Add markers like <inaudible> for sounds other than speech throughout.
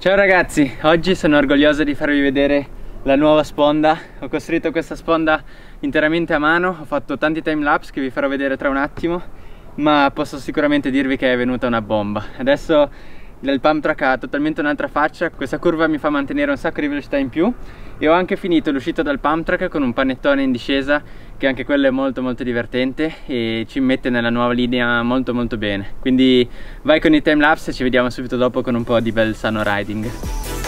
Ciao ragazzi, oggi sono orgoglioso di farvi vedere la nuova sponda. Ho costruito questa sponda interamente a mano, ho fatto tanti time lapse che vi farò vedere tra un attimo, ma posso sicuramente dirvi che è venuta una bomba. Adesso il pump track ha totalmente un'altra faccia, questa curva mi fa mantenere un sacco di velocità in più e ho anche finito l'uscita dal pump track con un panettone in discesa che anche quello è molto molto divertente e ci mette nella nuova linea molto molto bene. Quindi vai con i time lapse e ci vediamo subito dopo con un po' di bel sano riding.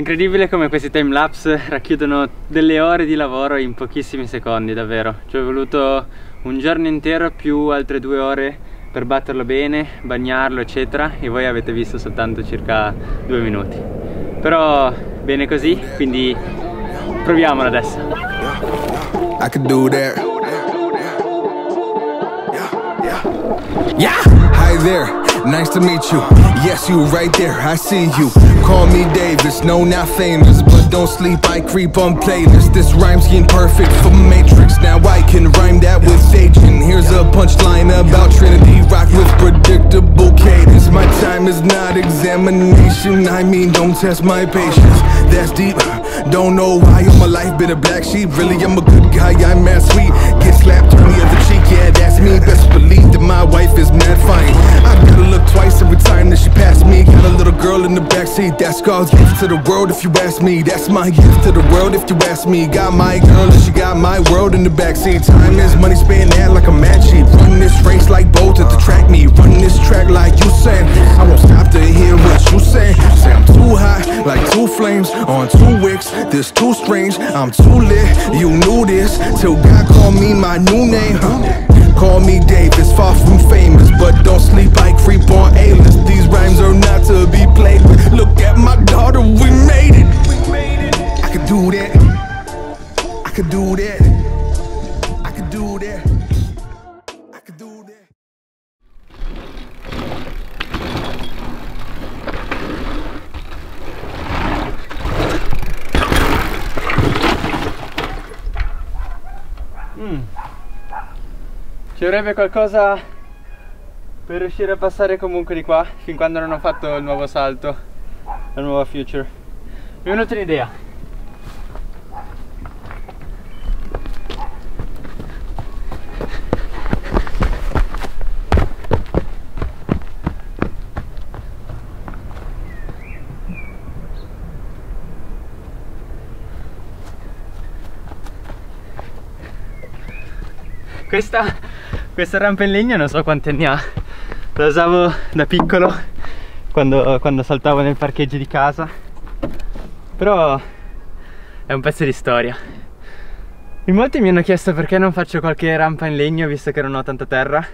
Incredibile come questi time lapse <laughs> racchiudono delle ore di lavoro in pochissimi secondi, davvero. Ci è voluto un giorno intero più altre due ore per batterlo bene, bagnarlo eccetera e voi avete visto soltanto circa due minuti. Però bene così, quindi proviamolo adesso. I could do that. Yeah, hi there. Nice to meet you. Yes, you right there, I see you. Call me Davis, no, not famous, but don't sleep, I creep on playlists. This rhyme scheme perfect for Matrix. Now I can rhyme that with Satan. Here's a punchline about Trinity Rock with predictable cadence. My time is not examination, I mean, don't test my patience. That's deep. Don't know why all my life been a black sheep. Really, I'm a good guy, I'm mad sweet. Get slapped on the other me. Best believe that my wife is mad fine. I gotta look twice every time that she passed me. Got a little girl in the backseat, that's God's gift to the world if you ask me. That's my gift to the world if you ask me. Got my girl and she got my world in the backseat. Time is money, spend that like a mad sheep. Run this race like Bolt at the track me. Run this track like you saying. I won't stop to hear what you say. Say I'm too high, like two flames on two wicks. This too strange, I'm too lit, you knew this Till God called me my new name Call me Davis, far from famous But don't sleep, creep on A-list. These rhymes are not to be Ci vorrebbe qualcosa per riuscire a passare comunque di qua fin quando non ho fatto il nuovo salto, la nuova future. Mi è venuta un'idea. Questa, questa rampa in legno non so quanti anni ha. La usavo da piccolo quando, quando saltavo nel parcheggio di casa. Però è un pezzo di storia. In molti mi hanno chiesto perché non faccio qualche rampa in legno visto che non ho tanta terra.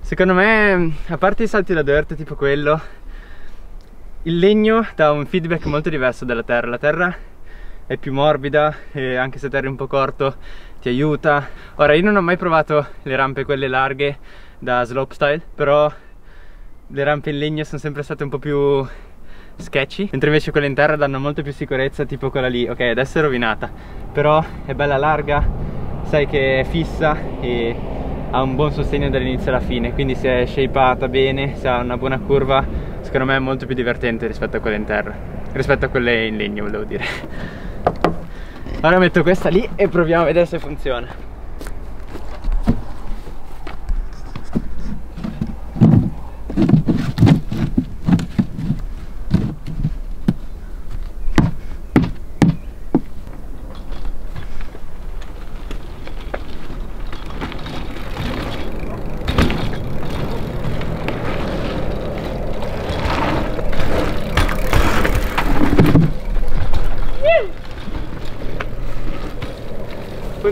Secondo me, a parte i salti da dirt tipo quello Il legno dà un feedback molto diverso dalla terra. La terra è più morbida e anche se terri un po' corto ti aiuta. Ora io non ho mai provato le rampe quelle larghe da slopestyle però le rampe in legno sono sempre state un po' più sketchy mentre invece quelle in terra danno molto più sicurezza tipo quella lì. Ok adesso è rovinata però è bella larga sai che è fissa e ha un buon sostegno dall'inizio alla fine quindi se è shapeata bene se ha una buona curva. Secondo me è molto più divertente rispetto a quelle in terra rispetto a quelle in legno volevo dire Ora metto questa lì e proviamo a vedere se funziona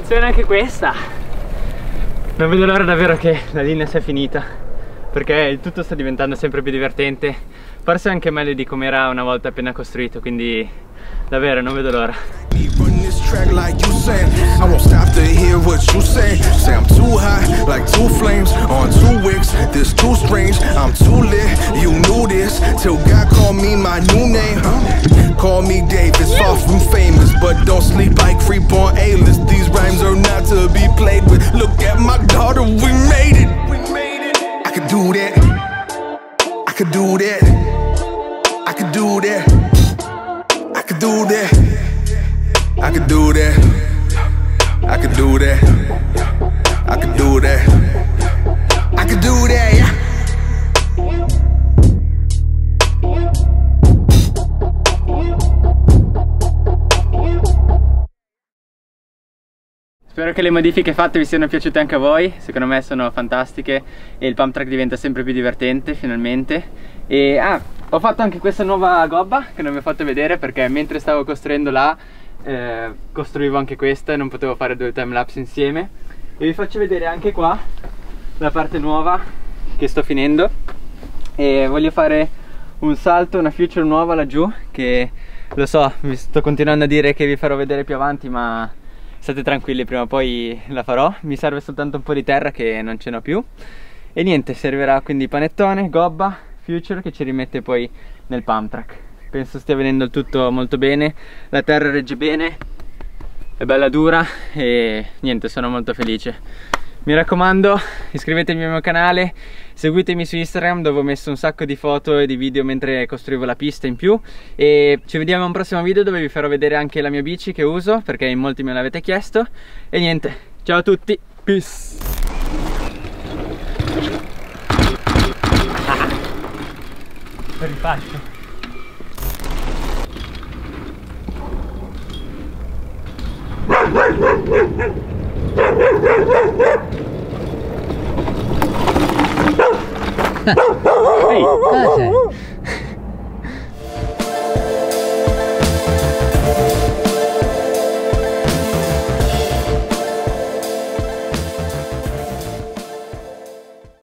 funziona anche questa. Non vedo l'ora davvero che la linea sia finita perché il tutto sta diventando sempre più divertente. Forse anche meglio di come era una volta appena costruito quindi davvero non vedo l'ora. Track like you say I won't stop to hear what you say. Say I'm too hot, like two flames on two wicks. This too strange, I'm too lit. You knew this, till God called me my new name. Call me Davis, far from famous But don't sleep, like creep on A-list. These rhymes are not to be played with. Look at my daughter, we made it. I could do that. I could do that. I could do that. I could do that. I could do that. I could do that. I could do that. Spero che le modifiche fatte vi siano piaciute anche a voi, secondo me sono fantastiche e il pump track diventa sempre più divertente finalmente. E ah, ho fatto anche questa nuova gobba che non vi ho fatto vedere perché mentre stavo costruendo là eh, costruivo anche questa e non potevo fare due timelapse insieme. E vi faccio vedere anche qua la parte nuova che sto finendo. E voglio fare un salto, una future nuova laggiù che lo so, vi sto continuando a dire che vi farò vedere più avanti ma state tranquilli prima o poi la farò. Mi serve soltanto un po' di terra che non ce n'ho più. E niente, servirà quindi panettone, gobba, future che ci rimette poi nel pump track. Penso stia venendo il tutto molto bene. La terra regge bene è bella dura e niente sono molto felice mi raccomando iscrivetevi al mio canale seguitemi su Instagram dove ho messo un sacco di foto e di video mentre costruivo la pista in più. E ci vediamo a un prossimo video dove vi farò vedere anche la mia bici che uso perché in molti me l'avete chiesto. E niente ciao a tutti peace! Rifaccio Ehi, Ei, canta.